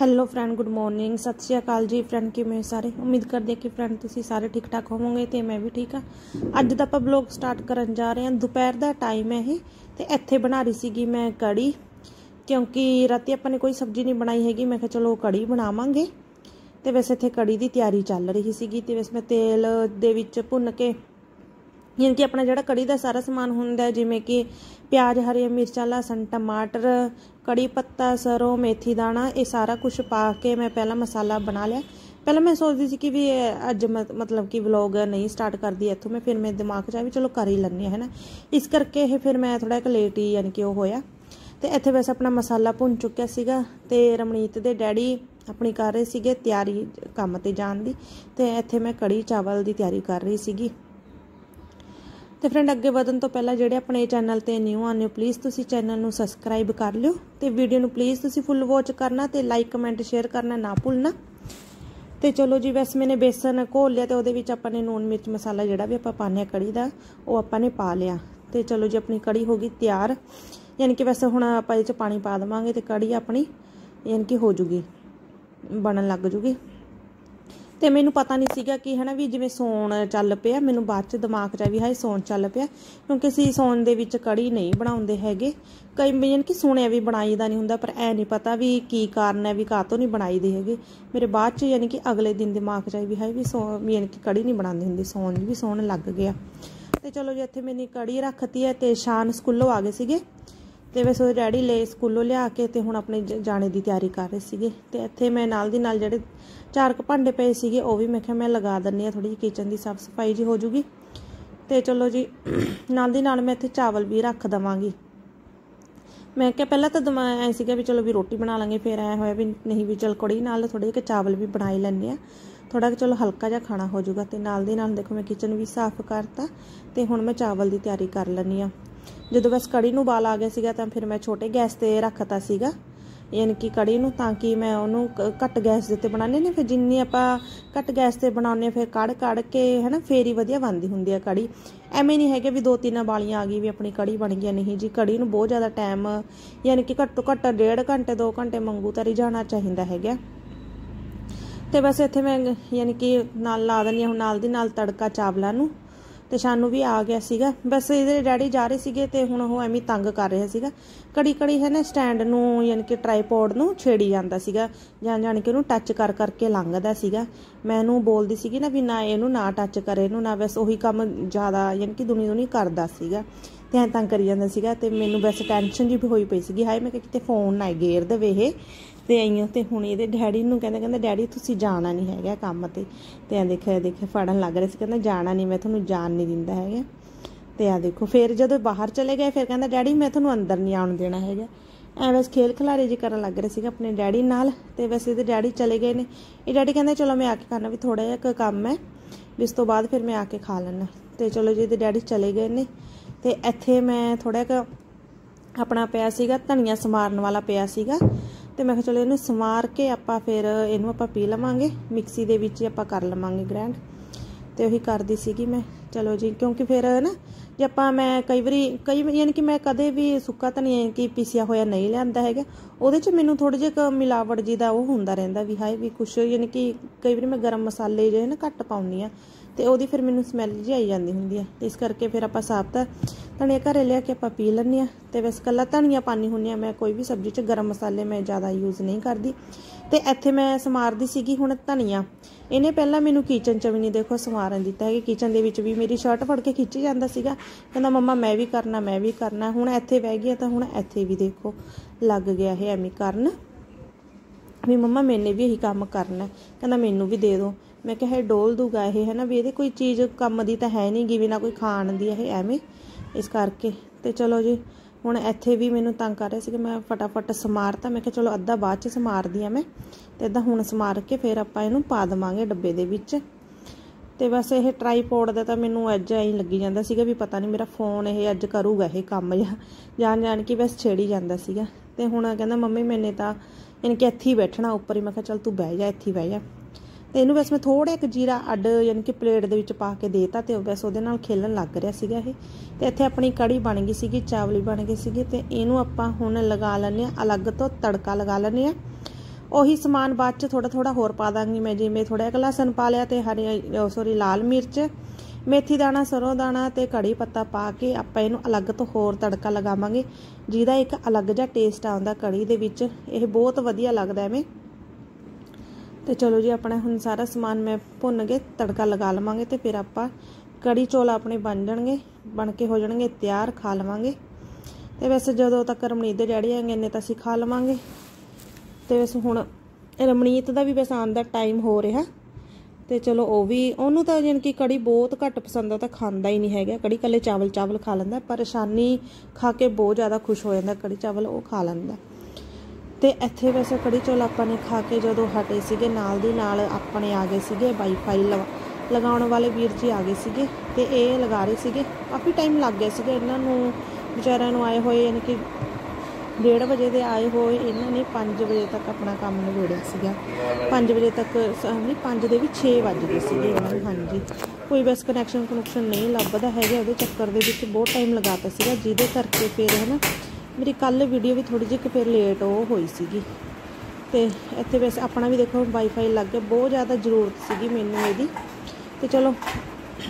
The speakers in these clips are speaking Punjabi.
ਹੈਲੋ ਫਰੈਂਡ ਗੁੱਡ ਮਾਰਨਿੰਗ ਸਤਿ ਸ਼੍ਰੀ ਅਕਾਲ ਜੀ ਫਰੈਂਡ ਕਿਵੇਂ ਸਾਰੇ? ਉਮੀਦ ਕਰਦੇ ਕਿ ਫਰੈਂਡ ਤੁਸੀਂ ਸਾਰੇ ਠੀਕ ਠਾਕ ਹੋਵੋਗੇ ਤੇ ਮੈਂ ਵੀ ਠੀਕ ਆ ਅੱਜ ਦਾ ਆਪਾਂ ਬਲੌਗ ਸਟਾਰਟ ਕਰਨ ਜਾ ਰਹੇ ਹਾਂ। ਦੁਪਹਿਰ ਦਾ ਟਾਈਮ ਹੈ ਇਹ ਤੇ ਇੱਥੇ ਬਣਾ ਰਹੀ ਸੀਗੀ ਮੈਂ ਕੜੀ, ਕਿਉਂਕਿ ਰਾਤੀ ਆਪਾਂ ਨੇ ਕੋਈ ਸਬਜ਼ੀ ਨਹੀਂ ਬਣਾਈ ਹੈਗੀ। ਮੈਂ ਕਿਹਾ ਚਲੋ ਕੜੀ ਬਣਾਵਾਂਗੇ। ਤੇ ਵੈਸੇ ਇੱਥੇ ਕੜੀ ਦੀ ਤਿਆਰੀ ਚੱਲ ਰਹੀ ਸੀਗੀ ਤੇ ਵੈਸੇ ਮੈਂ ਤੇਲ ਦੇ ਵਿੱਚ ਭੁੰਨ ਕੇ, ਯਾਨੀ ਕਿ ਆਪਣਾ ਜਿਹੜਾ ਕੜੀ ਦਾ ਸਾਰਾ ਸਮਾਨ ਹੁੰਦਾ ਹੈ, ਜਿਵੇਂ ਕਿ ਪਿਆਜ਼, ਹਰੀਆਂ ਮਿਰਚਾਂ, ਲਸਣ, ਟਮਾਟਰ ਕੜੀ ਪੱਤਾ, ਸਰੋਂ, ਮੇਥੀ, ਦਾਣਾ, ਇਹ ਸਾਰਾ ਕੁਝ ਪਾ ਕੇ ਮੈਂ ਪਹਿਲਾਂ ਮਸਾਲਾ ਬਣਾ ਲਿਆ। ਪਹਿਲਾਂ ਮੈਂ ਸੋਚਦੀ ਸੀ ਕਿ ਵੀ ਅੱਜ ਮਤਲਬ ਕਿ ਵਲੌਗ ਨਹੀਂ ਸਟਾਰਟ ਕਰਦੀ ਇੱਥੋਂ ਮੈਂ, ਫਿਰ ਮੇਰੇ ਦਿਮਾਗ 'ਚ ਆ ਵੀ ਚਲੋ ਕਰ ਹੀ ਲੈਂਦੇ ਹੈ ਨਾ ਇਸ ਕਰਕੇ ਇਹ ਫਿਰ ਮੈਂ ਥੋੜਾ ਇੱਕ ਲੇਟ ਹੀ ਯਾਨੀ ਕਿ ਉਹ ਹੋਇਆ। ਤੇ ਇੱਥੇ ਵੈਸੇ ਆਪਣਾ ਮਸਾਲਾ ਭੁੰਨ ਚੁੱਕਿਆ ਸੀਗਾ ਤੇ ਰਮਣੀਤ ਦੇ ਡੈਡੀ ਆਪਣੀ ਕਰ ਰਹੇ ਸੀਗੇ ਤਿਆਰੀ ਕੰਮ ਤੇ ਜਾਣ ਦੀ। ਤੇ ਇੱਥੇ ਮੈਂ ਕੜੀ ਚਾਵਲ ਦੀ ਤਿਆਰੀ ਕਰ ਰਹੀ ਸੀਗੀ। ਤੇ ਫਰੈਂਡ ਅੱਗੇ ਵਧਣ ਤੋਂ ਪਹਿਲਾਂ ਜਿਹੜੇ ਆਪਣੇ ਚੈਨਲ ਤੇ ਨਿਊ ਆਨੇ ਹੋ ਪਲੀਜ਼ ਤੁਸੀਂ ਚੈਨਲ ਨੂੰ ਸਬਸਕ੍ਰਾਈਬ ਕਰ ਲਿਓ ਤੇ ਵੀਡੀਓ ਨੂੰ ਪਲੀਜ਼ ਤੁਸੀਂ ਫੁੱਲ ਵਾਚ ਕਰਨਾ ਤੇ ਲਾਈਕ ਕਮੈਂਟ ਸ਼ੇਅਰ ਕਰਨਾ ਨਾ ਭੁੱਲਣਾ। ਤੇ ਚਲੋ ਜੀ, ਵੈਸੇ ਮੈਨੇ ਬੇਸਨ ਘੋਲ ਲਿਆ ਤੇ ਉਹਦੇ ਵਿੱਚ ਆਪਾਂ ਨੇ ਨੂਨ ਮਿਰਚ ਮਸਾਲਾ ਜਿਹੜਾ ਵੀ ਆਪਾਂ ਪਾਣੇ ਕੜੀ ਦਾ, ਉਹ ਆਪਾਂ ਨੇ ਪਾ ਲਿਆ। ਤੇ ਚਲੋ ਜੀ, ਆਪਣੀ ਕੜੀ ਹੋ ਗਈ ਤਿਆਰ। ਯਾਨੀ ਕਿ ਵੈਸੇ ਹੁਣ ਆਪਾਂ ਇਹ ਚ ਪਾਣੀ ਪਾ ਦਵਾਂਗੇ ਤੇ ਕੜੀ ਆਪਣੀ ਯਾਨੀ ਕਿ ਹੋ ਜੂਗੀ, ਬਣਨ ਲੱਗ ਜੂਗੀ। ਤੇ ਮੈਨੂੰ ਪਤਾ ਨਹੀਂ ਸੀਗਾ ਕਿ ਹਨਾ ਵੀ ਜਿਵੇਂ ਸੌਣ ਚੱਲ ਪਿਆ, ਮੈਨੂੰ ਬਾਅਦ ਚ ਦਿਮਾਗ 'ਚ ਵੀ ਹਾਏ ਸੌਣ ਚੱਲ ਪਿਆ, ਕਿਉਂਕਿ ਅਸੀਂ ਸੌਣ ਦੇ ਵਿੱਚ ਕੜੀ ਨਹੀਂ ਬਣਾਉਂਦੇ ਹੈਗੇ। ਕਈ ਯਾਨੀ ਕਿ ਸੁਣਿਆ ਵੀ ਬਣਾਈਦਾ ਨਹੀਂ ਹੁੰਦਾ, ਪਰ ਐ ਨਹੀਂ ਪਤਾ ਵੀ ਕੀ ਕਾਰਨ ਹੈ, ਵੀ ਕਾਤੋਂ ਨਹੀਂ ਬਣਾਈਦੇ ਹੈਗੇ। ਮੇਰੇ ਬਾਅਦ ਚ ਯਾਨੀ ਕਿ ਅਗਲੇ ਦਿਨ ਦਿਮਾਗ 'ਚ ਵੀ ਹਾਏ ਵੀ ਸੌ ਯਾਨੀ ਕਿ ਕੜੀ ਨਹੀਂ ਬਣਾਉਂਦੇ ਹੁੰਦੇ, ਸੌਣ ਵੀ ਸੌਣ ਲੱਗ ਗਿਆ। ਤੇ ਚਲੋ ਜੀ, ਇੱਥੇ ਮੈਨੇ ਕੜੀ ਰੱਖਤੀ ਹੈ ਤੇ ਸ਼ਾਨ ਸਕੂਲੋਂ ਆ ਗਏ ਸੀਗੇ। ਤੇ ਵੈਸੇ ਉਹਦੇ ਡੈਡੀ ਲੈ ਸਕੂਲੋਂ ਲਿਆ ਕੇ ਤੇ ਹੁਣ ਆਪਣੇ ਜਾਣੇ ਦੀ ਤਿਆਰੀ ਕਰ ਰਹੇ ਸੀਗੇ। ਤੇ ਇੱਥੇ ਮੈਂ ਨਾਲ ਦੀ ਨਾਲ ਜਿਹੜੇ ਚਾਰ ਕ ਭਾਂਡੇ ਪਏ ਸੀਗੇ, ਉਹ ਵੀ ਮੈਂ ਕਿਹਾ ਮੈਂ ਲਗਾ ਦਿੰਨੀ ਆ ਥੋੜੀ ਜਿਹੀ ਕਿਚਨ ਦੀ ਸਾਫ਼ ਸਫ਼ਾਈ ਜੀ ਹੋ ਜੂਗੀ। ਤੇ ਚਲੋ ਜੀ, ਨਾਲ ਦੀ ਨਾਲ ਮੈਂ ਇੱਥੇ ਚਾਵਲ ਵੀ ਰੱਖ ਦਵਾਂਗੀ। ਮੈਂ ਕਿਹਾ ਪਹਿਲਾਂ ਤਾਂ ਐ ਸੀਗਾ ਵੀ ਚਲੋ ਵੀ ਰੋਟੀ ਬਣਾ ਲਾਂਗੇ, ਫਿਰ ਐ ਹੋਇਆ ਵੀ ਨਹੀਂ ਵੀ ਚਲ ਕੜੀ ਨਾਲ ਥੋੜੇ ਜਿਹੇ ਚਾਵਲ ਵੀ ਬਣਾਈ ਲੈਣੇ ਆ ਥੋੜਾ ਚਲੋ ਹਲਕਾ ਜਿਹਾ ਖਾਣਾ ਹੋ ਜਾਊਗਾ ਤੇ ਨਾਲ ਦੀ ਨਾਲ ਦੇਖੋ ਮੈਂ ਕਿਚਨ ਵੀ ਸਾਫ਼ ਕਰਤਾ ਤੇ ਹੁਣ ਮੈਂ ਚਾਵਲ ਦੀ ਤਿਆਰੀ ਕਰ ਲੈਣੀ ਆ ਜਦੋਂ ਬਸ ਕੜੀ ਨੂੰ ਬਾਲ ਆ ਗਿਆ ਸੀਗਾ ਤਾਂ ਫਿਰ ਮੈਂ ਛੋਟੇ ਗੈਸ ਤੇ ਰੱਖਤਾ ਸੀਗਾ। ਯਾਨੀ ਕਿ ਕੜੀ ਨੂੰ ਤਾਂ ਕਿ ਮੈਂ ਉਹਨੂੰ ਘੱਟ ਗੈਸ ਦੇ ਉੱਤੇ ਬਣਾਉਂਦੇ ਨੇ ਫਿਰ ਜਿੰਨੀ ਆਪਾਂ ਘੱਟ ਗੈਸ ਤੇ ਬਣਾਉਂਦੇ ਫਿਰ ਕੜ ਕੜ ਕੇ ਹਨਾ ਫੇਰ ਵਧੀਆ ਬਣਦੀ ਹੁੰਦੀ ਆ ਕੜੀ। ਐਵੇਂ ਨਹੀਂ ਹੈਗੇ ਵੀ ਦੋ ਤਿੰਨ ਬਾਲੀਆਂ ਆ ਗਈ ਵੀ ਆਪਣੀ ਕੜੀ ਬਣ ਗਈ ਨਹੀਂ। ਜੀ ਕੜੀ ਨੂੰ ਬਹੁਤ ਜ਼ਿਆਦਾ ਟਾਈਮ, ਯਾਨੀ ਕਿ ਘੱਟੋ ਘੱਟ ਡੇਢ ਘੰਟੇ 2 ਘੰਟੇ ਮੰਗੂ ਤਰੀ ਜਾਣਾ ਚਾਹੀਦਾ ਹੈਗਾ। ਤੇ ਬਸ ਇੱਥੇ ਮੈਂ ਯਾਨੀ ਕਿ ਨਾਲ ਲਾ ਦਿੰਦੀ ਹਾਂ ਨਾਲ ਦੀ ਨਾਲ ਤੜਕਾ ਚਾਵਲਾਂ ਨੂੰ। ਤੇ ਸਾਨੂੰ ਵੀ ਆ ਗਿਆ ਸੀਗਾ। ਬਸ ਇਹਦੇ ਡੈਡੀ ਜਾ ਰਹੇ ਸੀਗੇ ਤੇ ਹੁਣ ਉਹ ਐਵੇਂ ਤੰਗ ਕਰ ਰਿਹਾ ਸੀਗਾ। ਕੜੀ ਕੜੀ ਹੈ ਨਾ ਸਟੈਂਡ ਨੂੰ ਯਾਨੀ ਕਿ ਟ੍ਰਾਈਪੋਡ ਨੂੰ ਛੇੜੀ ਜਾਂਦਾ ਸੀਗਾ ਜਾਂ ਜਾਣ ਕਿ ਉਹਨੂੰ ਟੱਚ ਕਰ ਕਰਕੇ ਲੰਘਦਾ ਸੀਗਾ। ਮੈਂ ਇਹਨੂੰ ਬੋਲਦੀ ਸੀਗੀ ਨਾ ਵੀ ਨਾ ਇਹਨੂੰ ਨਾ ਟੱਚ ਕਰੇ, ਇਹਨੂੰ ਨਾ ਬਸ ਉਹੀ ਕੰਮ ਜ਼ਿਆਦਾ ਯਾਨੀ ਕਿ ਦੁਨੀ ਦੁਨੀ ਕਰਦਾ ਸੀਗਾ। ਤੇ ਐਂ ਤੰਗ ਕਰੀ ਜਾਂਦਾ ਸੀਗਾ ਤੇ ਮੈਨੂੰ ਬਸ ਟੈਨਸ਼ਨ ਜੀ ਹੋਈ ਪਈ ਸੀਗੀ। ਹਾਏ, ਮੈਂ ਕਿਤੇ ਫੋਨ ਨਾ ਗੇਰ ਦੇਵੇ ਇਹ। ਤੇ ਆਈਆਂ ਤੇ ਹੁਣ ਇਹਦੇ ਡੈਡੀ ਨੂੰ ਕਹਿੰਦਾ ਕਹਿੰਦਾ, ਡੈਡੀ, ਤੁਸੀਂ ਜਾਣਾ ਨਹੀਂ ਹੈਗਾ ਕੰਮ ਤੇ। ਤੇ ਆ ਦੇਖਿਆ ਦੇਖਿਆ ਫੜਨ ਲੱਗ ਰਿਹਾ ਸੀ, ਕਹਿੰਦਾ, ਜਾਣਾ ਨਹੀਂ ਮੈਂ ਤੁਹਾਨੂੰ ਜਾਣ ਨਹੀਂ ਦਿੰਦਾ ਹੈਗਾ। ਤੇ ਆ ਦੇਖੋ, ਫਿਰ ਜਦੋਂ ਬਾਹਰ ਚਲੇ ਗਏ, ਫਿਰ ਕਹਿੰਦਾ, ਡੈਡੀ, ਮੈਂ ਤੁਹਾਨੂੰ ਅੰਦਰ ਨਹੀਂ ਆਉਣ ਦੇਣਾ ਹੈਗਾ। ਐ ਬਸ ਖੇਲ ਖਿਲਾਰੇ ਜੀ ਕਰਨ ਲੱਗ ਰਹੇ ਸੀਗਾ ਆਪਣੇ ਡੈਡੀ ਨਾਲ। ਤੇ ਵੈਸੇ ਇਹਦੇ ਡੈਡੀ ਚਲੇ ਗਏ ਨੇ। ਇਹ ਡੈਡੀ ਕਹਿੰਦਾ, ਚਲੋ, ਮੈਂ ਆ ਕੇ ਖਾਣਾ ਵੀ ਥੋੜਾ ਜਿਹਾ ਕੰਮ ਹੈ। ਵੀ ਇਸ ਤੋਂ ਬਾਅਦ ਫਿਰ ਮੈਂ ਆ ਕੇ ਖਾ ਲੈਣਾ ਤੇ ਚਲੋ ਜੀ, ਇਹਦੇ ਡੈਡੀ ਚਲੇ ਗਏ ਨੇ। ਤੇ ਇੱਥੇ ਮੈਂ ਥੋੜਾ ਜਿਹਾ ਆਪਣਾ ਪਿਆ ਸੀਗਾ, ਧਨੀਆ ਸਮਾਰਨ ਵਾਲਾ ਪਿਆ ਸੀਗਾ। ਤੇ ਮੈਂ ਕਿਹਾ ਚਲੋ ਇਹਨੂੰ ਸਮਾਰ ਕੇ ਆਪਾਂ ਫਿਰ ਇਹਨੂੰ ਆਪਾਂ ਪੀ ਲਵਾਂਗੇ, ਮਿਕਸੀ ਦੇ ਵਿੱਚ ਆਪਾਂ ਕਰ ਲਵਾਂਗੇ ਗ੍ਰੈਂਡ। ਤੇ ਉਹੀ ਕਰਦੀ ਸੀਗੀ ਮੈਂ। ਚਲੋ ਜੀ, ਕਿਉਂਕਿ ਫਿਰ ਨਾ, ਜੇ ਆਪਾਂ ਮੈਂ ਕਈ ਵਾਰੀ, ਕਈ ਯਾਨੀ ਕਿ ਮੈਂ ਕਦੇ ਵੀ ਸੁੱਕਾ ਧਨੀਆ ਕਿ ਪੀਸਿਆ ਹੋਇਆ ਨਹੀਂ ਲਿਆਂਦਾ ਹੈਗਾ, ਉਹਦੇ 'ਚ ਮੈਨੂੰ ਥੋੜਾ ਜਿਹਾ ਮਿਲਾਵਟ ਜੀ ਦਾ ਉਹ ਹੁੰਦਾ ਰਹਿੰਦਾ ਵੀ ਹਾਏ ਵੀ ਕੁਛ ਯਾਨੀ ਕਿ ਕਈ ਵਾਰੀ ਮੈਂ ਗਰਮ ਮਸਾਲੇ ਜਿਹੜੇ ਨਾ ਘੱਟ ਪਾਉਣੀ ਆ ਤੇ ਉਹਦੀ ਫਿਰ ਮੈਨੂੰ ਸਮੈਲ ਜੀ ਆਈ ਜਾਂਦੀ ਹੁੰਦੀ ਆ। ਇਸ ਕਰਕੇ ਫਿਰ ਆਪਾਂ ਸਾਬਤ ਧਨੀਆ ਘਰੇ ਲਿਆ ਕੇ ਆਪਾਂ ਪੀ ਲੈਂਦੇ ਆ ਤੇ ਬਸ ਕੱਲਾ ਧਨੀਆ ਪਾਣੀ ਹੁੰਨੀ ਆ ਮੈਂ ਕੋਈ ਵੀ ਸਬਜ਼ੀ 'ਚ ਗਰਮ ਮਸਾਲੇ ਮੈਂ ਜ਼ਿਆਦਾ ਯੂਜ਼ ਨਹੀਂ ਕਰਦੀ। ਤੇ ਇੱਥੇ ਮੈਂ ਸਮਾਰਦੀ ਸੀਗੀ ਹੁਣ ਧਨੀਆ। ਇਹਨੇ ਪਹਿਲਾਂ ਮੈਨੂੰ ਕਿਚਨ 'ਚ ਵੀ ਨਹੀਂ ਦੇਖੋ ਸਮਾਰਨ ਦਿੱਤਾ ਹੈ ਕਿ ਕਿਚਨ ਦੇ ਵਿੱਚ ਵੀ ਮੇਰੀ ਸ਼ਰਟ ਫੜ ਕੇ ਖਿੱਚ ਜਾਂਦਾ ਸੀਗਾ। ਕਹਿੰਦਾ, ਮੰਮਾ, ਮੈਂ ਵੀ ਕਰਨਾ, ਮੈਂ ਵੀ ਕਰਨਾ। ਹੁਣ ਇੱਥੇ ਬਹਿ ਗਿਆ ਤਾਂ ਹੁਣ ਇੱਥੇ ਵੀ ਦੇਖੋ ਲੱਗ ਗਿਆ ਇਹ ਐਵੇਂ ਕਰਨ ਵੀ ਮੰਮਾ, ਮੈਨੇ ਵੀ ਇਹੀ ਕੰਮ ਕਰਨਾ। ਕਹਿੰਦਾ, ਮੈਨੂੰ ਵੀ ਦੇ ਦਿਓ। ਮੈਂ ਕਿਹਾ ਇਹ ਡੋਲ ਦੂਗਾ ਇਹ ਹੈ ਨਾ ਵੀ ਇਹਦੇ ਕੋਈ ਚੀਜ਼ ਕੰਮ ਦੀ ਤਾਂ ਹੈ ਨਹੀਂ ਗੀ ਵੀ ਨਾ ਕੋਈ ਖਾਣ ਦੀ ਇਹ ਐਵੇਂ, ਇਸ ਕਰਕੇ। ਤੇ ਚਲੋ ਜੀ, ਹੁਣ ਇੱਥੇ ਵੀ ਮੈਨੂੰ ਤੰਗ ਕਰ ਰਿਹਾ ਸੀ ਕਿ ਮੈਂ ਫਟਾਫਟ ਸਮਾਰਤਾ, ਮੈਂ ਕਿਹਾ ਚਲੋ ਅੱਧਾ ਬਾਅਦ ਚ ਸਮਾਰਦੀ ਆ ਮੈਂ, ਤੇ ਇਦਾਂ ਹੁਣ ਸਮਾਰ ਕੇ ਫਿਰ ਆਪਾਂ ਇਹਨੂੰ ਪਾ ਦਵਾਂਗੇ ਡੱਬੇ ਦੇ ਵਿੱਚ। ਤੇ ਬਸ ਇਹ ਟ੍ਰਾਈਪੋਡ ਦਾ ਤਾਂ ਮੈਨੂੰ ਅੱਜ ਐਂ ਲੱਗੀ ਜਾਂਦਾ ਸੀਗਾ ਵੀ ਪਤਾ ਨਹੀਂ ਮੇਰਾ ਫੋਨ ਇਹ ਅੱਜ ਕਰੂਗਾ ਇਹ ਕੰਮ ਜਾਂ ਜਾਣ ਜਾਣ ਕੇ ਬਸ ਛੇੜੀ ਜਾਂਦਾ ਸੀਗਾ। ਤੇ ਹੁਣ ਕਹਿੰਦਾ ਮੰਮੀ ਮੈਨੇ ਤਾਂ, ਯਾਨੀ ਕਿ ਇੱਥੇ ਹੀ ਬੈਠਣਾ ਉੱਪਰ ਹੀ, ਮੈਂ ਕਿਹਾ ਚੱਲ ਤੂੰ ਬਹਿ ਜਾ, ਇੱਥੇ ਹੀ ਬਹਿ ਜਾ। ਤੇ ਇਹਨੂੰ ਬਸ ਮੈਂ ਥੋੜਾ ਇੱਕ ਜੀਰਾ ਅੱਡ ਯਾਨੀ ਕਿ ਪਲੇਟ ਦੇ ਵਿੱਚ ਪਾ ਕੇ ਦੇਤਾ ਤੇ ਬਸ ਉਹਦੇ ਨਾਲ ਖੇਲਣ ਲੱਗ ਰਿਹਾ ਸੀਗਾ ਇਹ। ਤੇ ਇੱਥੇ ਆਪਣੀ ਕੜੀ ਬਣ ਗਈ ਸੀਗੀ, ਚਾਵਲੀ ਬਣ ਗਈ ਸੀਗੀ ਤੇ ਇਹਨੂੰ ਆਪਾਂ ਹੁਣ ਲਗਾ ਲੈਣੇ ਆ ਅਲੱਗ ਤੋਂ ਤੜਕਾ ਲਗਾ ਲੈਣੇ ਆ ਉਹੀ ਸਮਾਨ ਬਾਅਦ ਚ ਥੋੜਾ ਥੋੜਾ ਹੋਰ ਪਾ ਦਾਂਗੀ ਮੈਂ, ਜਿਵੇਂ ਥੋੜਾ ਜਿਹਾ ਲਸਣ ਪਾ ਲਿਆ ਤੇ ਹਰੀ ਸੌਰੀ ਲਾਲ ਮਿਰਚ, ਮੇਥੀ ਦਾਣਾ, ਸਰੋਂ ਦਾਣਾ ਤੇ ਕੜੀ ਪੱਤਾ ਪਾ ਕੇ ਆਪਾਂ ਇਹਨੂੰ ਅਲੱਗ ਤੋਂ ਹੋਰ ਤੜਕਾ ਲਗਾਵਾਂਗੇ, ਜਿਹਦਾ ਇੱਕ ਅਲੱਗ ਜਿਹਾ ਟੇਸਟ ਆਉਂਦਾ ਕੜੀ ਦੇ ਵਿੱਚ। ਇਹ ਬਹੁਤ ਵਧੀਆ ਲੱਗਦਾ ਐਵੇਂ। ਤੇ ਚਲੋ ਜੀ, ਆਪਣਾ ਹੁਣ ਸਾਰਾ ਸਮਾਨ ਮੈਂ ਭੁੰਨ ਕੇ ਤੜਕਾ ਲਗਾ ਲਵਾਂਗੇ ਤੇ ਫਿਰ ਆਪਾਂ ਕੜੀ ਚੋਲ ਆਪਣੇ ਬਣ ਜਾਣਗੇ, ਬਣ ਕੇ ਹੋ ਜਾਣਗੇ, ਤਿਆਰ ਖਾ ਲਵਾਂਗੇ। ਤੇ ਵੈਸੇ ਜਦੋਂ ਤੱਕ ਰਮਣੀਤ ਦੇ ਡੈਡੀ ਆਏਗੇ, ਇੰਨੇ ਤਾਂ ਅਸੀਂ ਖਾ ਲਵਾਂਗੇ। ਤੇ ਵੈਸੇ ਹੁਣ ਰਮਣੀਤ ਦਾ ਵੀ ਵੈਸੇ ਆਉਣ ਦਾ ਟਾਈਮ ਹੋ ਰਿਹਾ। ਤੇ ਚਲੋ ਉਹ ਵੀ, ਉਹਨੂੰ ਤਾਂ ਜਾਨ ਕਿ ਕੜੀ ਬਹੁਤ ਘੱਟ ਪਸੰਦ ਆ ਤਾਂ ਖਾਂਦਾ ਹੀ ਨਹੀਂ ਹੈਗਾ। ਕੜੀ ਕੱਲੇ ਚਾਵਲ ਚਾਵਲ ਖਾ ਲੈਂਦਾ ਪਰੇਸ਼ਾਨੀ ਖਾ ਕੇ ਬਹੁਤ ਜ਼ਿਆਦਾ ਖੁਸ਼ ਹੋ ਜਾਂਦਾ, ਕੜੀ ਚਾਵਲ ਉਹ ਖਾ ਲੈਂਦਾ। ਤੇ ਇੱਥੇ ਵੈਸੇ ਕੜੀ ਚੌਲ ਆਪਾਂ ਨੇ ਖਾ ਕੇ ਜਦੋਂ ਹਟੇ ਸੀਗੇ, ਨਾਲ ਦੀ ਨਾਲ ਆਪਣੇ ਆ ਗਏ ਸੀਗੇ ਵਾਈਫਾਈ ਲਗਾਉਣ ਵਾਲੇ ਵੀਰ ਜੀ ਆ ਗਏ ਸੀਗੇ ਤੇ ਇਹ ਲਗਾ ਰਹੇ ਸੀਗੇ। ਕਾਫੀ ਟਾਈਮ ਲੱਗ ਗਿਆ ਸੀਗਾ ਇਹਨਾਂ ਨੂੰ, ਵਿਚਾਰਿਆਂ ਨੂੰ ਆਏ ਹੋਏ, ਯਾਨੀ ਕਿ 1:30 ਵਜੇ ਦੇ ਆਏ ਹੋਏ, ਇਹਨਾਂ ਨੇ 5 ਵਜੇ ਤੱਕ ਆਪਣਾ ਕੰਮ ਨਿਬੇੜਿਆ ਸੀਗਾ। 5 ਵਜੇ ਤੱਕ ਨਹੀਂ 5 ਦੇ ਵੀ 6 ਵੱਜ ਗਏ ਸੀਗੇ ਇਹਨਾਂ ਨੂੰ, ਹਾਂਜੀ। ਕੋਈ ਬਸ ਕਨੈਕਸ਼ਨ ਕਨੈਕਸ਼ਨ ਨਹੀਂ ਲੱਭਦਾ ਹੈਗਾ, ਉਹਦੇ ਚੱਕਰ ਦੇ ਵਿੱਚ ਬਹੁਤ ਟਾਈਮ ਲਗਾਤਾ ਸੀਗਾ, ਜਿਹਦੇ ਕਰਕੇ ਫਿਰ ਹਨਾ ਮੇਰੀ ਕੱਲ ਵੀਡੀਓ ਵੀ ਥੋੜੀ ਜਿਹੀ ਫਿਰ ਲੇਟ ਉਹ ਹੋਈ ਸੀਗੀ। ਤੇ ਇੱਥੇ ਵੈਸੇ ਆਪਣਾ ਵੀ ਦੇਖੋ ਵਾਈਫਾਈ ਲੱਗ ਗਿਆ, ਬਹੁਤ ਜ਼ਿਆਦਾ ਜ਼ਰੂਰਤ ਸੀਗੀ ਮੈਨੂੰ ਇਹਦੀ। ਤੇ ਚਲੋ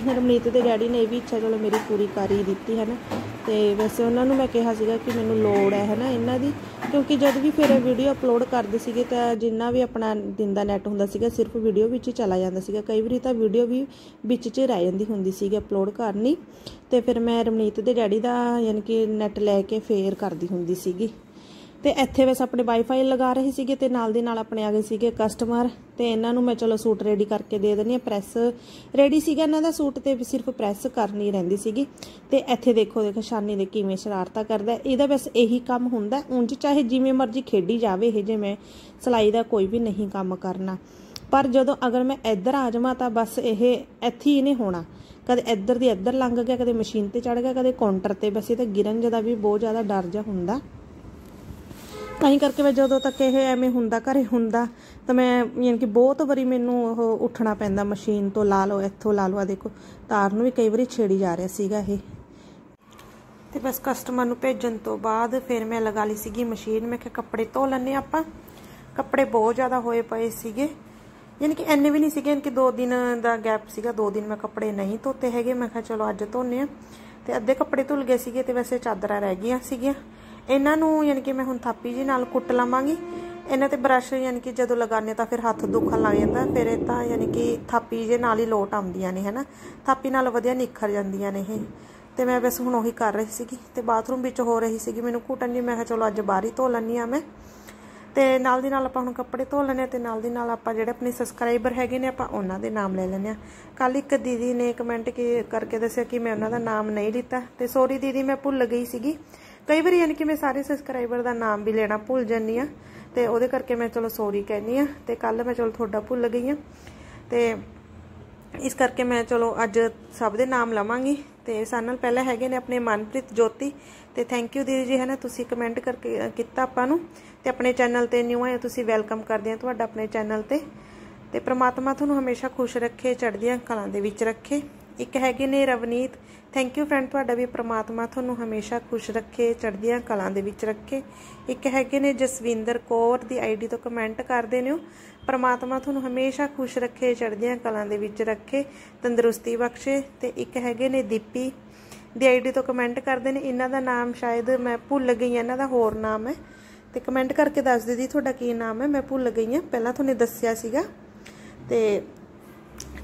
ਰਮਨੀਤ ਦੇ ਡੈਡੀ ਨੇ ਇਹ ਵੀ ਇੱਛਾ ਚਲੋ ਮੇਰੀ ਪੂਰੀ ਕਰ ਹੀ ਦਿੱਤੀ ਹੈ ਨਾ ਤੇ ਵੈਸੇ ਉਹਨਾਂ ਨੂੰ ਮੈਂ ਕਿਹਾ ਸੀਗਾ ਕਿ ਮੈਨੂੰ ਲੋੜ ਹੈ, ਹਨਾ, ਇਹਨਾਂ ਦੀ। ਕਿਉਂਕਿ ਜਦ ਵੀ ਫਿਰ ਵੀਡੀਓ ਅਪਲੋਡ ਕਰਦੇ ਸੀਗੇ ਤਾਂ ਜਿੰਨਾ ਵੀ ਆਪਣਾ ਦਿਨ ਦਾ ਨੈਟ ਹੁੰਦਾ ਸੀਗਾ, ਸਿਰਫ ਵੀਡੀਓ ਵਿੱਚ ਹੀ ਚਲਾ ਜਾਂਦਾ ਸੀਗਾ। ਕਈ ਵਾਰੀ ਤਾਂ ਵੀਡੀਓ ਵੀ ਵਿੱਚ 'ਚ ਰਹਿ ਜਾਂਦੀ ਹੁੰਦੀ ਸੀਗੀ ਅਪਲੋਡ ਕਰਨੀ। ਤੇ ਫਿਰ ਮੈਂ ਰਮਨੀਤ ਦੇ ਡੈਡੀ ਦਾ ਯਾਨੀ ਕਿ ਨੈਟ ਲੈ ਕੇ ਫੇਰ ਕਰਦੀ ਹੁੰਦੀ ਸੀਗੀ। ਤੇ ਇੱਥੇ ਵੈਸੇ ਆਪਣੇ ਵਾਈਫਾਈ ਲਗਾ ਰਹੇ ਸੀਗੇ ਤੇ ਨਾਲ ਦੀ ਨਾਲ ਆਪਣੇ ਆ ਗਏ ਸੀਗੇ ਕਸਟਮਰ ਤੇ ਇਹਨਾਂ ਨੂੰ ਮੈਂ ਚਲੋ ਸੂਟ ਰੈਡੀ ਕਰਕੇ ਦੇ ਦਿੰਨੀ ਆ ਪ੍ਰੈਸ ਰੈਡੀ ਸੀਗਾ ਇਹਨਾਂ ਦਾ ਸੂਟ ਤੇ ਸਿਰਫ ਪ੍ਰੈਸ ਕਰਨੀ ਰਹਿੰਦੀ ਸੀਗੀ। ਤੇ ਇੱਥੇ ਦੇਖੋ ਦੇਖੋ, ਸ਼ਾਨੀ ਦੇ ਕਿਵੇਂ ਸ਼ਰਾਰਤਾ ਕਰਦਾ। ਇਹਦਾ ਬਸ ਇਹੀ ਕੰਮ ਹੁੰਦਾ, ਉਂਝ ਚਾਹੇ ਜਿਵੇਂ ਮਰਜ਼ੀ ਖੇਡੀ ਜਾਵੇ, ਇਹ ਜਿਵੇਂ ਮੈਂ ਸਲਾਈ ਦਾ ਕੋਈ ਵੀ ਨਹੀਂ ਕੰਮ ਕਰਨਾ। ਪਰ ਜਦੋਂ ਅਗਰ ਮੈਂ ਇੱਧਰ ਆ ਜਾਵਾਂ ਤਾਂ ਬਸ ਇਹ ਇੱਥੇ ਹੀ ਨਹੀਂ ਹੋਣਾ। ਕਦੇ ਇੱਧਰ ਦੀ ਇੱਧਰ ਲੰਘ ਗਿਆ, ਕਦੇ ਮਸ਼ੀਨ ਤੇ ਚੜ ਗਿਆ, ਕਦੇ ਕਾਊਂਟਰ ਤੇ। ਬਸ ਇਹ ਤਾਂ ਗਿਰਨ ਜਦਾ ਵੀ ਬਹੁਤ ਜ਼ਿਆਦਾ ਡਰ ਜਾ ਹੁੰਦਾ। ਤਾਂ ਕਰਕੇ ਮੈਂ ਜਦੋਂ ਤੱਕ ਇਹ ਐਵੇਂ ਹੁੰਦਾ, ਘਰੇ ਹੁੰਦਾ, ਤਾਂ ਮੈਂ ਯਾਨੀ ਕਿ ਬਹੁਤ ਵਾਰੀ ਮੈਨੂੰ ਉਹ ਉੱਠਣਾ ਪੈਂਦਾ ਮਸ਼ੀਨ ਤੋਂ, ਲਾ ਲਓ, ਇੱਥੋਂ ਲਾ ਲਓ ਆ ਦੇਖੋ, ਤਾਰ ਨੂੰ ਵੀ ਕਈ ਵਾਰੀ ਛੇੜੀ ਜਾ ਰਿਹਾ ਸੀਗਾ ਇਹ। ਤੇ ਬਸ ਕਸਟਮਰ ਨੂੰ ਭੇਜਣ ਤੋਂ ਬਾਅਦ ਫਿਰ ਮੈਂ ਲਗਾ ਲਈ ਸੀਗੀ ਮਸ਼ੀਨ, ਮੈਂ ਕਿਹਾ ਕੱਪੜੇ ਧੋ ਲੈਣੇ ਆਪਾਂ। ਕੱਪੜੇ ਬਹੁਤ ਜ਼ਿਆਦਾ ਹੋਏ ਪਏ ਸੀਗੇ। ਯਾਨੀ ਕਿ ਐਨੇ ਵੀ ਨਹੀਂ ਸੀਗੇ ਕਿ ਦੋ ਦਿਨ ਦਾ ਗੈਪ ਸੀਗਾ, ਦੋ ਦਿਨ ਮੈਂ ਕੱਪੜੇ ਨਹੀਂ ਧੋਤੇ ਹੈਗੇ, ਮੈਂ ਕਿਹਾ ਚਲੋ ਅੱਜ ਧੋਨੇ ਆ ਤੇ ਅੱਧੇ ਕੱਪੜੇ ਧੁੱਲ ਗਏ ਸੀਗੇ ਤੇ ਵੈਸੇ ਚਾਦਰਾਂ ਰਹਿ ਗਈਆਂ ਸੀਗੀਆਂ। ਇਹਨਾਂ ਨੂੰ ਯਾਨੀ ਕਿ ਮੈਂ ਹੁਣ ਥਾਪੀ ਜੀ ਨਾਲ ਕੁੱਟ ਲਵਾਂਗੀ। ਇਹਨਾਂ ਤੇ ਬ੍ਰਸ਼ ਯਾਨੀ ਕਿ ਜਦੋਂ ਲਗਾਉਂਦੇ ਤਾਂ ਫਿਰ ਹੱਥ ਦੁਖਣ ਲੱਗ ਜਾਂਦਾ। ਫਿਰ ਇਹ ਤਾਂ ਯਾਨੀ ਕਿ ਥਾਪੀ ਜੇ ਨਾਲ ਹੀ ਲੋਟ ਆਉਂਦੀਆਂ ਨੇ, ਹੈਨਾ? ਥਾਪੀ ਨਾਲ ਵਧੀਆ ਨਿਖਰ ਜਾਂਦੀਆਂ ਨੇ ਇਹ। ਤੇ ਮੈਂ ਬਸ ਹੁਣ ਉਹੀ ਕਰ ਰਹੀ ਸੀਗੀ ਤੇ ਬਾਥਰੂਮ ਵਿੱਚ ਹੋ ਰਹੀ ਸੀਗੀ ਮੈਨੂੰ ਘੁੱਟਣ ਜੀ ਮੈਂ ਕਿਹਾ ਚਲੋ ਅੱਜ ਬਾਹਰ ਹੀ ਧੋ ਲੈਣੀ ਆ ਮੈਂ। ਤੇ ਨਾਲ ਦੀ ਨਾਲ ਆਪਾਂ ਹੁਣ ਕੱਪੜੇ ਧੋ ਲੈਣੇ ਤੇ ਨਾਲ ਦੀ ਨਾਲ ਆਪਾਂ ਜਿਹੜੇ ਆਪਣੇ ਸਬਸਕ੍ਰਾਈਬਰ ਹੈਗੇ ਨੇ ਆਪਾਂ ਉਹਨਾਂ ਦੇ ਨਾਮ ਲੈ ਲੈਣੇ ਆ ਕੱਲ ਇੱਕ ਦੀਦੀ ਨੇ ਕਮੈਂਟ ਕਰਕੇ ਦੱਸਿਆ ਕਿ ਮੈਂ ਉਹਨਾਂ ਦਾ ਨਾਮ ਨਹੀਂ ਲਿੱਤਾ। ਤੇ ਸੌਰੀ ਦੀਦੀ, ਮੈਂ ਭੁੱਲ ਗਈ ਸੀਗੀ। ਕਈ ਵਾਰੀ ਯਾਨੀ ਕਿ ਮੈਂ ਸਾਰੇ ਸਬਸਕ੍ਰਾਈਬਰ ਦਾ ਨਾਮ ਵੀ ਲੈਣਾ ਭੁੱਲ ਜਾਂਦੀ ਆ ਤੇ ਉਹਦੇ ਕਰਕੇ ਮੈਂ ਚਲੋ ਸੌਰੀ ਕਹਿੰਨੀ ਆ ਤੇ ਕੱਲ ਮੈਂ ਚਲੋ ਤੁਹਾਡਾ ਭੁੱਲ ਗਈ ਆ ਤੇ ਇਸ ਕਰਕੇ ਮੈਂ ਚਲੋ ਅੱਜ ਸਭ ਦੇ ਨਾਮ ਲਵਾਂਗੀ ਤੇ ਸਾਡੇ ਨਾਲ ਪਹਿਲਾਂ ਹੈਗੇ ਨੇ ਆਪਣੇ ਮਨਪ੍ਰੀਤ ਜੋਤੀ ਤੇ ਥੈਂਕ ਯੂ ਦੀਦੀ ਜੀ, ਹੈ ਨਾ, ਤੁਸੀਂ ਕਮੈਂਟ ਕਰਕੇ ਕੀਤਾ ਆਪਾਂ ਨੂੰ ਤੇ ਆਪਣੇ ਚੈਨਲ ਤੇ ਨਿਊ ਆਏ ਤੁਸੀਂ ਵੈਲਕਮ ਕਰਦੇ ਆ ਤੁਹਾਡਾ ਆਪਣੇ ਚੈਨਲ ਤੇ ਤੇ ਪ੍ਰਮਾਤਮਾ ਤੁਹਾਨੂੰ ਹਮੇਸ਼ਾ ਖੁਸ਼ ਰੱਖੇ, ਚੜ੍ਹਦੀਆਂ ਕਲਾਂ ਦੇ ਵਿੱਚ ਰੱਖੇ। ਇੱਕ ਹੈਗੇ ਨੇ ਰਵਨੀਤ। ਥੈਂਕ ਯੂ ਫਰੈਂਡ ਤੁਹਾਡਾ ਵੀ ਪ੍ਰਮਾਤਮਾ ਤੁਹਾਨੂੰ ਹਮੇਸ਼ਾ ਖੁਸ਼ ਰੱਖੇ, ਚੜ੍ਹਦੀਆਂ ਕਲਾਂ ਦੇ ਵਿੱਚ ਰੱਖੇ। ਇੱਕ ਹੈਗੇ ਨੇ ਜਸਵਿੰਦਰ ਕੌਰ ਦੀ ਆਈਡੀ ਤੋਂ ਕਮੈਂਟ ਕਰਦੇ ਨੇ ਪ੍ਰਮਾਤਮਾ ਤੁਹਾਨੂੰ ਹਮੇਸ਼ਾ ਖੁਸ਼ ਰੱਖੇ, ਚੜ੍ਹਦੀਆਂ ਕਲਾਂ ਦੇ ਵਿੱਚ ਰੱਖੇ, ਤੰਦਰੁਸਤੀ ਬਖਸ਼ੇ ਤੇ ਇੱਕ ਹੈਗੇ ਨੇ ਦੀਪੀ ਦੀ ਆਈਡੀ ਤੋਂ ਕਮੈਂਟ ਕਰਦੇ ਨੇ। ਇਹਨਾਂ ਦਾ ਨਾਮ ਸ਼ਾਇਦ ਮੈਂ ਭੁੱਲ ਗਈ ਇਹਨਾਂ ਦਾ ਹੋਰ ਨਾਮ ਹੈ। ਤੇ ਕਮੈਂਟ ਕਰਕੇ ਦੱਸ ਦਿਓ ਜੀ ਤੁਹਾਡਾ ਕੀ ਨਾਮ ਹੈ? ਮੈਂ ਭੁੱਲ ਗਈ ਹਾਂ। ਪਹਿਲਾਂ ਤੁਹਾਨੂੰ ਦੱਸਿਆ ਸੀਗਾ। ਤੇ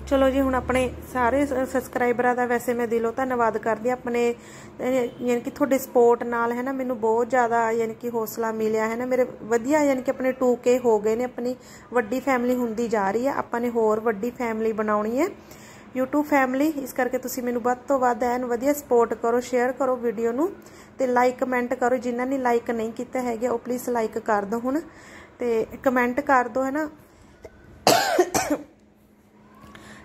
ਚਲੋ ਜੀ, ਹੁਣ ਆਪਣੇ ਸਾਰੇ ਸਬਸਕ੍ਰਾਈਬਰਾਂ ਦਾ ਵੈਸੇ ਮੈਂ ਦਿਲੋਂ ਧੰਨਵਾਦ ਕਰਦੀ ਆਪਣੇ ਯਾਨੀ ਕਿ ਤੁਹਾਡੇ ਸਪੋਰਟ ਨਾਲ, ਹੈ ਨਾ, ਮੈਨੂੰ ਬਹੁਤ ਜ਼ਿਆਦਾ ਯਾਨੀ ਕਿ ਹੌਸਲਾ ਮਿਲਿਆ, ਹੈ ਨਾ। ਮੇਰੇ ਵਧੀਆ ਯਾਨੀ ਕਿ ਆਪਣੇ 2K ਹੋ ਗਏ ਨੇ, ਆਪਣੀ ਵੱਡੀ ਫੈਮਿਲੀ ਹੁੰਦੀ ਜਾ ਰਹੀ ਹੈ। ਆਪਾਂ ਨੇ ਹੋਰ ਵੱਡੀ ਫੈਮਿਲੀ ਬਣਾਉਣੀ ਹੈ। YouTube ਫੈਮਿਲੀ ਇਸ ਕਰਕੇ ਤੁਸੀਂ ਮੈਨੂੰ ਵੱਧ ਤੋਂ ਵੱਧ ਐਨ ਵਧੀਆ ਸਪੋਰਟ ਕਰੋ ਸ਼ੇਅਰ ਕਰੋ ਵੀਡੀਓ ਨੂੰ ਤੇ ਲਾਈਕ ਕਮੈਂਟ ਕਰੋ। ਜਿਨ੍ਹਾਂ ਨੇ ਲਾਈਕ ਨਹੀਂ ਕੀਤਾ ਹੈਗਾ, ਉਹ ਪਲੀਜ਼ ਲਾਈਕ ਕਰ ਦਿਓ ਹੁਣ ਤੇ ਕਮੈਂਟ ਕਰ ਦਿਓ, ਹੈ ਨਾ।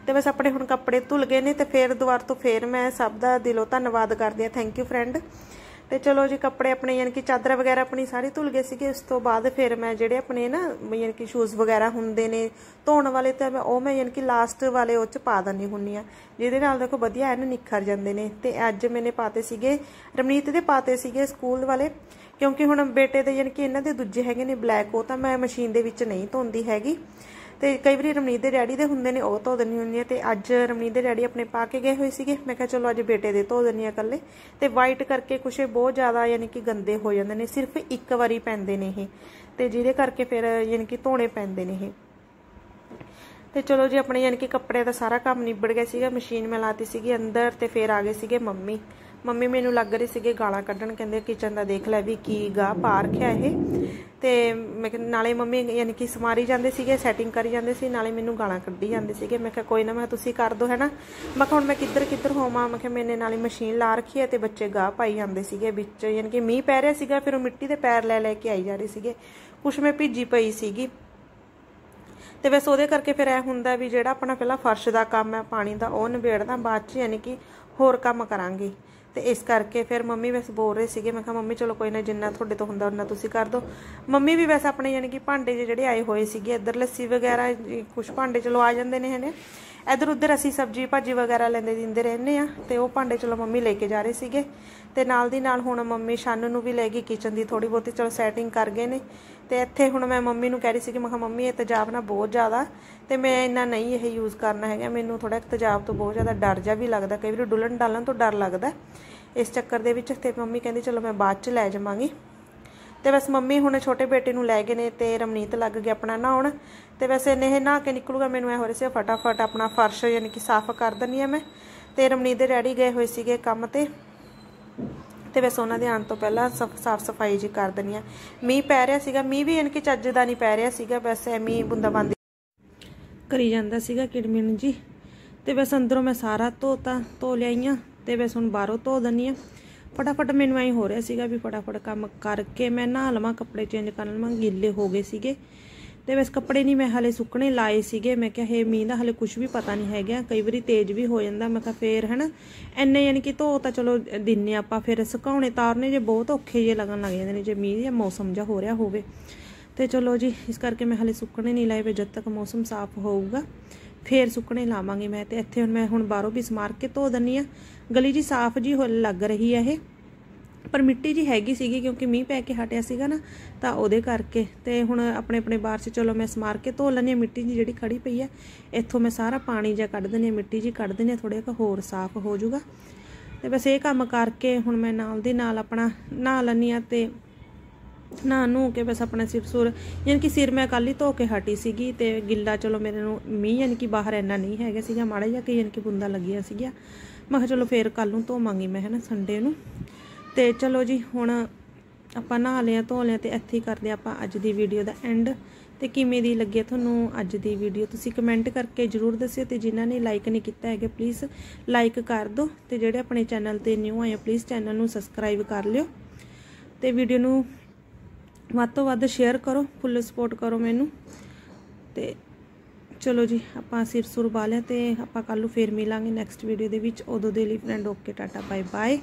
ਤੇ ਬਸ ਆਪਣੇ ਹੁਣ ਕੱਪੜੇ ਧੁਲ ਗਏ ਨੇ ਤੇ ਫੇਰ ਦੁਬਾਰ ਤੋਂ ਫੇਰ ਮੈਂ ਸਭ ਦਾ ਦਿਲੋਂ ਧੰਨਵਾਦ ਕਰਦੀ ਆ ਥੈਂਕ ਯੂ ਫਰੈਂਡ ਤੇ ਚਲੋ ਜੀ, ਕੱਪੜੇ ਆਪਣੇ ਯਾਨੀ ਕਿ ਚਾਦਰ ਵਗੈਰਾ ਆਪਣੀ ਸਾਰੀ ਧੁਲ ਗਏ ਸੀਗੇ। ਉਸ ਤੋਂ ਬਾਅਦ ਫਿਰ ਮੈਂ ਜਿਹੜੇ ਆਪਣੇ ਨਾ ਯਾਨੀ ਕਿ ਸ਼ੂਜ਼ ਵਗੈਰਾ ਹੁੰਦੇ ਨੇ, ਧੋਣ ਵਾਲੇ ਤਾਂ ਮੈਂ ਉਹ ਮੈਂ ਯਾਨੀ ਕਿ ਲਾਸਟ ਵਾਲੇ ਉਹ ਚ ਪਾ ਦਿੰਦੀ ਹੁੰਨੀ ਆ ਜਿਹਦੇ ਨਾਲ ਦੇਖੋ ਵਧੀਆ ਐਨ ਨਿਖਰ ਜਾਂਦੇ ਨੇ। ਤੇ ਅੱਜ ਮੈਨੇ ਪਾਤੇ ਸੀਗੇ, ਰਮਨੀਤ ਦੇ ਪਾਤੇ ਸੀਗੇ ਸਕੂਲ ਵਾਲੇ। ਕਿਉਂਕਿ ਹੁਣ ਬੇਟੇ ਦੇ ਯਾਨੀ ਕਿ ਇਹਨਾਂ ਦੇ ਦੂਜੇ ਹੈਗੇ ਨੇ ਬਲੈਕ ਉਹ ਤਾਂ ਮੈਂ ਮਸ਼ੀਨ ਦੇ ਵਿੱਚ ਨਹੀਂ ਧੋਂਦੀ ਹੈਗੀ। ਤੇ ਕਈ ਵਾਰੀ ਰਮਨੀਤ ਦੇ ਡੈਡੀ ਦੇ ਹੁੰਦੇ ਨੇ, ਉਹ ਧੋ ਦਿੰਨੀ ਹੁੰਦੀ ਆ ਤੇ ਅੱਜ ਰਮਨੀਤ ਦੇ ਡੈਡੀ ਆਪਣੇ ਪਾ ਕੇ ਗਏ ਹੋਏ ਸੀਗੇ। ਮੈਂ ਕਿਹਾ, ਚਲੋ ਅੱਜ ਬੇਟੇ ਦੇ ਧੋ ਦਿੰਨੀ ਆ ਕੱਲੇ ਤੇ ਵਾਈਟ ਕਰਕੇ ਕੁਛ ਬਹੁਤ ਜ਼ਿਆਦਾ ਯਾਨੀ ਕਿ ਗੰਦੇ ਹੋ ਜਾਂਦੇ ਨੇ, ਸਿਰਫ ਇੱਕ ਵਾਰੀ ਪੈਂਦੇ ਨੇ ਇਹ। ਤੇ ਜਿਹਦੇ ਕਰਕੇ ਫਿਰ ਯਾਨੀ ਕਿ ਧੋਣੇ ਪੈਂਦੇ ਨੇ ਇਹ। ਤੇ ਚਲੋ ਜੀ, ਆਪਣੇ ਯਾਨੀ ਕਿ ਕੱਪੜੇ ਦਾ ਸਾਰਾ ਕੰਮ ਨਿਬੜ ਗਿਆ ਸੀਗਾ, ਮਸ਼ੀਨ ਮੈਂ ਲਾਤੀ ਸੀਗੀ ਅੰਦਰ ਤੇ ਫਿਰ ਆ ਗਏ ਸੀਗੇ ਮੰਮੀ। ਮੰਮੀ ਮੈਨੂੰ ਲੱਗ ਰਹੀ ਸੀਗੇ ਗਾਲਾਂ ਕੱਢਣ, ਕਹਿੰਦੇ ਕਿਚਨ ਦਾ ਦੇਖ ਲੈ ਵੀ ਕੀ ਗਾ ਪਾ ਰੱਖਿਆ ਇਹ। ਤੇ ਮੈਂ ਨਾਲੇ ਮੰਮੀ ਯਾਨੀ ਕਿ ਸਮਾਰੀ ਜਾਂਦੇ ਸੀਗੇ ਸੈਟਿੰਗ ਕਰੀ ਜਾਂਦੇ ਸੀ, ਨਾਲੇ ਮੈਨੂੰ ਗਾਲਾਂ ਕੱਢੀ ਜਾਂਦੇ ਸੀਗੇ। ਮੈਂ ਕਿਹਾ ਕੋਈ ਨਾ, ਮੈਂ ਤੁਸੀਂ ਕਰ ਦੋ, ਹੈਨਾ? ਮੈਂ ਕਿਹਾ ਹੁਣ ਮੈਂ ਕਿੱਧਰ ਕਿੱਧਰ ਹੋਵਾਂ? ਮੈਂ ਕਿਹਾ ਮੈਨੇ ਨਾਲੇ ਮਸ਼ੀਨ ਲਾ ਰੱਖੀ ਹੈ ਤੇ ਬੱਚੇ ਗਾਹ ਪਾਈ ਜਾਂਦੇ ਸੀਗੇ ਵਿੱਚ। ਯਾਨੀ ਕਿ ਮੀਂਹ ਪੈ ਰਿਹਾ ਸੀਗਾ, ਫਿਰ ਉਹ ਮਿੱਟੀ ਦੇ ਪੈਰ ਲੈ ਲੈ ਕੇ ਆਈ ਜਾ ਰਹੇ ਸੀਗੇ। ਕੁਛ ਮੈਂ ਭਿੱਜੀ ਪਈ ਸੀਗੀ। ਤੇ ਬਸ ਉਹਦੇ ਕਰਕੇ ਫਿਰ ਇਹ ਹੁੰਦਾ ਵੀ ਜਿਹੜਾ ਆਪਣਾ ਪਹਿਲਾਂ ਫਰਸ਼ ਦਾ ਕੰਮ ਹੈ, ਪਾਣੀ ਦਾ, ਉਹ ਨਿਬੇੜਦਾ, ਬਾਅਦ ਚ ਯਾਨੀ ਕਿ ਹੋਰ ਕੰਮ ਕਰਾਂਗੇ। ਤੇ ਇਸ ਕਰਕੇ ਫਿਰ ਮੰਮੀ ਵੈਸੇ ਬੋਲ ਰਹੇ ਸੀਗੇ, ਮੈਂ ਕਿਹਾ, ਮੰਮੀ, ਚਲੋ ਕੋਈ ਨਾ, ਜਿੰਨਾ ਤੁਹਾਡੇ ਤੋਂ ਹੁੰਦਾ ਉਹਨਾਂ ਤੁਸੀਂ ਕਰ ਦਿਓ ਮੰਮੀ ਵੀ ਵੈਸੇ ਆਪਣੇ ਯਾਨੀ ਕਿ ਭਾਂਡੇ ਜਿਹੜੇ ਆਏ ਹੋਏ ਸੀਗੇ, ਇੱਧਰ ਲੱਸੀ ਵਗੈਰਾ ਕੁਝ ਭਾਂਡੇ, ਚਲੋ ਆ ਜਾਂਦੇ ਨੇ ਹਨੇ। ਇੱਧਰ ਉੱਧਰ ਅਸੀਂ ਸਬਜੀ ਭਾਜੀ ਵਗੈਰਾ ਲੈਂਦੇ ਦਿੰਦੇ ਰਹਿੰਦੇ ਆ ਤੇ ਉਹ ਭਾਂਡੇ ਚਲੋ ਮੰਮੀ ਲੈ ਕੇ ਜਾ ਰਹੇ ਸੀਗੇ। ਤੇ ਨਾਲ ਦੀ ਨਾਲ ਹੁਣ ਮੰਮੀ ਸ਼ਨ ਨੂੰ ਵੀ ਲੈ ਗਈ ਕਿਚਨ ਦੀ ਥੋੜੀ ਬਹੁਤੀ। ਚਲੋ ਸੈਟਿੰਗ ਕਰ ਗਏ ਨੇ। ਤੇ ਇੱਥੇ ਹੁਣ ਮੈਂ ਮੰਮੀ ਨੂੰ ਕਹਿ ਰਹੀ ਸੀ ਕਿ ਮੈਂ ਕਿਹਾ, ਮੰਮੀ, ਇਹ ਤੇਜ਼ਾਬ ਨਾ ਬਹੁਤ ਜ਼ਿਆਦਾ ਤੇ ਮੈਂ ਇੰਨਾ ਨਹੀਂ ਇਹ ਯੂਜ਼ ਕਰਨਾ ਹੈਗਾ। ਮੈਨੂੰ ਥੋੜਾ ਤੇਜ਼ਾਬ ਤੋਂ ਬਹੁਤ ਜ਼ਿਆਦਾ ਡਰ ਜਾ ਵੀ ਲੱਗਦਾ। ਕਈ ਵਾਰ ਡੁੱਲਣ ਡਾਲਣ ਤੋਂ ਡਰ ਲੱਗਦਾ। ਇਸ ਚੱਕਰ ਦੇ ਵਿੱਚ ਤੇ ਮੰਮੀ ਕਹਿੰਦੀ, ਚਲੋ ਮੈਂ ਬਾਅਦ ਚ ਲੈ ਜਾਵਾਂਗੀ। ਤੇ ਬਸ ਮੰਮੀ ਹੁਣ ਛੋਟੇ ਬੇਟੇ ਨੂੰ ਲੈ ਗਏ ਨੇ ਤੇ ਰਮਨੀਤ ਲੱਗ ਗਿਆ ਆਪਣਾ ਨਹਾਉਣ। ਤੇ ਵੈਸੇ ਇਹ ਨਹਾ ਕੇ ਨਿਕਲੂਗਾ, ਮੈਨੂੰ ਐ ਹੋ ਰਿਹਾ ਸੀ ਫਟਾਫਟ ਆਪਣਾ ਫਰਸ਼ ਯਾਨੀ ਕਿ ਸਾਫ਼ ਕਰ ਦਨੀ ਆ ਮੈਂ। ਤੇ ਰਮਨੀਤ ਦੇ ਡੈਡੀ ਗਏ ਹੋਏ ਸੀਗੇ ਕੰਮ ਤੇ। ਤੇ ਵੈਸੇ ਉਹਨਾਂ ਦੇ ਆਉਣ ਤੋਂ ਪਹਿਲਾਂ ਸਾਫ਼ ਸਫ਼ਾਈ ਜੀ ਕਰ ਦਨੀ ਆ ਮੀਂਹ ਪੈ ਰਿਹਾ ਸੀਗਾ, ਮੀਂਹ ਵੀ ਯਾਨੀ ਕਿ ਚੱਜ ਦਾ ਨਹੀਂ ਪੈ ਰਿਹਾ ਸੀਗਾ, ਬਸ ਐਵੇਂ ਬੁੰਦਾਬਾਂਦੀ ਕਰੀ ਜਾਂਦਾ ਸੀਗਾ ਕਿੜਮਿਣ ਜੀ। ਤੇ ਬਸ ਅੰਦਰੋਂ ਮੈਂ ਸਾਰਾ ਧੋਤਾ, ਧੋ ਲਿਆਈਆਂ ਤੇ ਬਸ ਹੁਣ ਬਾਹਰੋਂ ਧੋ ਦਨੀ ਆ ਫਟਾਫਟ ਮੈਨੂੰ ਐਂ ਹੋ ਰਿਹਾ ਸੀਗਾ ਵੀ ਫਟਾਫਟ ਕੰਮ ਕਰਕੇ ਮੈਂ ਨਹਾ ਲਵਾਂ, ਕੱਪੜੇ ਚੇਂਜ ਕਰ ਲਵਾਂ, ਗਿੱਲੇ ਹੋ ਗਏ ਸੀਗੇ। ਤੇ ਬਸ ਕੱਪੜੇ ਨਹੀਂ ਮੈਂ ਹਲੇ ਸੁੱਕਣੇ ਲਾਏ ਸੀਗੇ। ਮੈਂ ਕਿਹਾ ਇਹ ਮੀਂਹ ਦਾ ਹਲੇ ਕੁਝ ਵੀ ਪਤਾ ਨਹੀਂ ਹੈਗਾ। ਕਈ ਵਾਰੀ ਤੇਜ਼ ਵੀ ਹੋ ਜਾਂਦਾ। ਮੈਂ ਕਿਹਾ, ਫੇਰ ਹਨਾ, ਐਨੇ ਯਾਨੀ ਕਿ ਧੋ ਤਾਂ ਚਲੋ ਦਿੰਨੇ ਆਪਾਂ, ਫਿਰ ਸੁਕਾਉਣੇ ਤਾਰਨੇ ਜੇ ਬਹੁਤ ਔਖੇ ਜੇ ਲੱਗਣ ਲੱਗ ਜਾਂਦੇ ਨੇ, ਜੇ ਮੀਂਹ ਜਾਂ ਮੌਸਮ ਜਾ ਹੋ ਰਿਹਾ ਹੋਵੇ। ਤੇ ਚਲੋ ਜੀ, ਇਸ ਕਰਕੇ ਮੈਂ ਹਲੇ ਸੁੱਕਣੇ ਨਹੀਂ ਲਾਏ ਵੇ, ਜਦ ਤੱਕ ਮੌਸਮ ਸਾਫ਼ ਹੋਊਗਾ। ਫੇਰ ਸੁੱਕਣੇ ਲਾਵਾਂਗੇ ਮੈਂ ਤੇ ਇੱਥੇ ਹੁਣ ਮੈਂ ਹੁਣ ਬਾਹਰੋਂ ਵੀ ਸਮਾਰ ਕੇ ਧੋ ਦਨੀ ਆ। ਗਲੀ ਜੀ ਸਾਫ਼ ਜੀ ਹੋ ਲੱਗ ਰਹੀ ਹੈ ਇਹ। ਪਰ ਮਿੱਟੀ ਜੀ ਹੈਗੀ ਸੀਗੀ ਕਿਉਂਕਿ ਮੀਂਹ ਪੈ ਕੇ ਹਟਿਆ ਸੀਗਾ ਨਾ, ਤਾਂ ਉਹਦੇ ਕਰਕੇ ਤੇ ਹੁਣ ਆਪਣੇ ਆਪਣੇ ਬਾਹਰ 'ਚ ਚਲੋ ਮੈਂ ਸਮਾਰ ਕੇ ਧੋ ਲੈਣੀ ਮਿੱਟੀ ਜੀ ਜਿਹੜੀ ਖੜੀ ਪਈ ਆ, ਇੱਥੋਂ ਮੈਂ ਸਾਰਾ ਪਾਣੀ ਜਿਹਾ ਕੱਢ ਦਿੰਨੀ ਮਿੱਟੀ ਜੀ ਕੱਢ ਦਿੰਨੀ ਥੋੜ੍ਹਾ ਜਿਹਾ ਹੋਰ ਸਾਫ਼ ਹੋ ਜਾਊਗਾ। ਤੇ ਬਸ ਇਹ ਕੰਮ ਕਰਕੇ ਹੁਣ ਮੈਂ ਨਾਲ ਦੀ ਨਾਲ ਆਪਣਾ ਨਹਾ ਲੈਣੀ ਆ ਤੇ ਨਾ ਨੂੰ ਕੇ ਬਸ ਆਪਣਾ ਸਿਰ ਸੁਰ। ਯਾਨੀ ਕਿ ਸਿਰ ਮੈਂ ਕੱਲ ਹੀ ਧੋ ਕੇ ਹਟੀ ਸੀਗੀ ਤੇ ਗਿੱਲਾ ਚਲੋ ਮੇਰੇ ਨੂੰ ਮੀਂਹ ਯਾਨੀ ਕਿ ਬਾਹਰ ਇੰਨਾ ਨਹੀਂ ਹੈਗਾ ਸੀਗਾ, ਮਾੜਾ ਜਿਹਾ ਕਿ ਯਾਨੀ ਕਿ ਬੁੰਦਾ ਲੱਗਿਆ ਸੀਗਾ ਮੈਂ ਕਿਹਾ ਚਲੋ ਫੇਰ ਕੱਲ ਨੂੰ ਧੋਵਾਂਗੀ ਮੈਂ ਹਨਾ ਸੰਡੇ ਨੂੰ। ਤੇ ਚਲੋ ਜੀ ਹੁਣ ਆਪਾਂ ਨਹਾ ਲਿਆ ਧੋ ਲਿਆ ਤੇ ਇੱਥੇ ਹੀ ਕਰਦੇ ਆਪਾਂ ਅੱਜ ਦੀ ਵੀਡੀਓ ਦਾ ਐਂਡ ਤੇ ਕਿਵੇਂ ਦੀ ਲੱਗੀ ਤੁਹਾਨੂੰ ਅੱਜ ਦੀ ਵੀਡੀਓ ਤੁਸੀਂ ਕਮੈਂਟ ਕਰਕੇ ਜਰੂਰ ਦੱਸਿਓ ਤੇ ਜਿਨ੍ਹਾਂ ਨੇ ਲਾਈਕ ਨਹੀਂ ਕੀਤਾ ਹੈਗਾ ਪਲੀਜ਼ ਲਾਈਕ ਕਰ ਦਿਓ ਤੇ ਜਿਹੜੇ ਆਪਣੇ ਚੈਨਲ ਤੇ ਨਿਊ ਆਏ ਪਲੀਜ਼ ਚੈਨਲ ਨੂੰ ਸਬਸਕ੍ਰਾਈਬ ਕਰ ਲਿਓ। ਤੇ ਵੀਡੀਓ ਨੂੰ ਵੱਧ ਤੋਂ ਵੱਧ ਸ਼ੇਅਰ ਕਰੋ ਫੁੱਲ ਸਪੋਰਟ ਕਰੋ ਮੈਨੂੰ। ਤੇ ਚਲੋ ਜੀ, ਆਪਾਂ ਸਿਰ ਸੁਰ ਬਾਲਿਆ ਤੇ ਆਪਾਂ ਕੱਲ ਨੂੰ ਫੇਰ ਮਿਲਾਂਗੇ ਨੈਕਸਟ ਵੀਡੀਓ ਦੇ ਵਿੱਚ। ਉਦੋਂ ਦੇ ਲਈ friend okay tata bye bye